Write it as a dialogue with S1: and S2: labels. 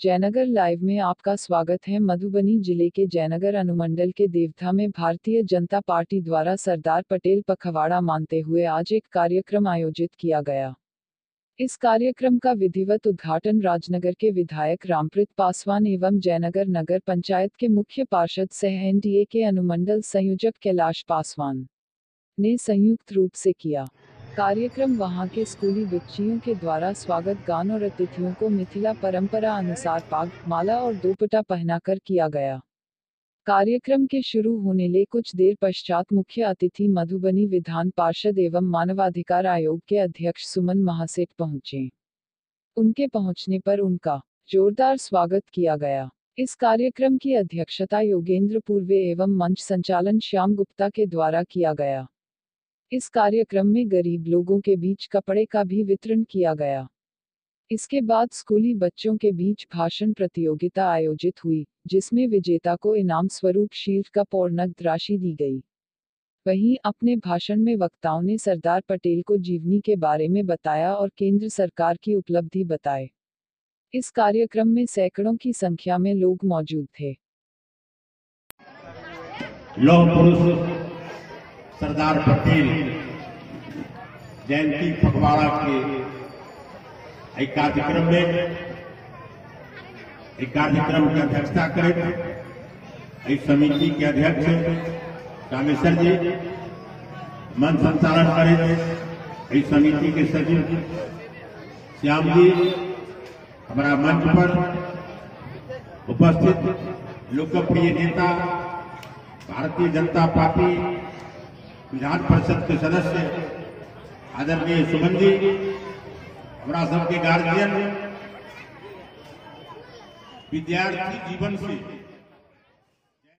S1: Jaynagar live में आपका स्वागत है मधुबनी ज़िले के जयनगर अनुमंडल के देवधा में भारतीय जनता पार्टी द्वारा सरदार पटेल पखवाड़ा मानते हुए आज एक कार्यक्रम आयोजित किया गया। इस कार्यक्रम का विधिवत उद्घाटन राजनगर के विधायक रामप्रीत पासवान एवं जयनगर नगर पंचायत के मुख्य पार्षद सह एनडीए के अनुमंडल संयोजक कैलाश पासवान ने संयुक्त रूप से किया। कार्यक्रम वहाँ के स्कूली बच्चियों के द्वारा स्वागत गान और अतिथियों को मिथिला परंपरा अनुसार पाग माला और दोपटा पहनाकर किया गया। कार्यक्रम के शुरू होने ले कुछ देर पश्चात मुख्य अतिथि मधुबनी विधान पार्षद एवं मानवाधिकार आयोग के अध्यक्ष सुमन महासेठ पहुँचे। उनके पहुँचने पर उनका जोरदार स्वागत किया गया। इस कार्यक्रम की अध्यक्षता योगेंद्र पूर्वे एवं मंच संचालन श्याम गुप्ता के द्वारा किया गया। इस कार्यक्रम में गरीब लोगों के बीच कपड़े का भी वितरण किया गया। इसके बाद स्कूली बच्चों के बीच भाषण प्रतियोगिता आयोजित हुई, जिसमें विजेता को इनाम स्वरूप शील्ड कप और नकद राशि दी गई। वहीं अपने भाषण में वक्ताओं ने सरदार पटेल को जीवनी के बारे में बताया और केंद्र सरकार की उपलब्धि बताए इस कार्यक्रम में सैकड़ों की संख्या में लोग मौजूद थे।
S2: सरदार पटेल जयंती पखवाड़ा के एक कार्यक्रम में, एक कार्यक्रम की अध्यक्षता करें। इस समिति के अध्यक्ष कामेश्वर जी, मन संचालन करें। इस समिति के सचिव श्याम जी, हमारा मंच पर उपस्थित लोकप्रिय नेता, भारतीय जनता पार्टी विधान परिषद के सदस्य आदरणीय सुमन जी हमारा सबके गार्जियन विद्यार्थी जीवन से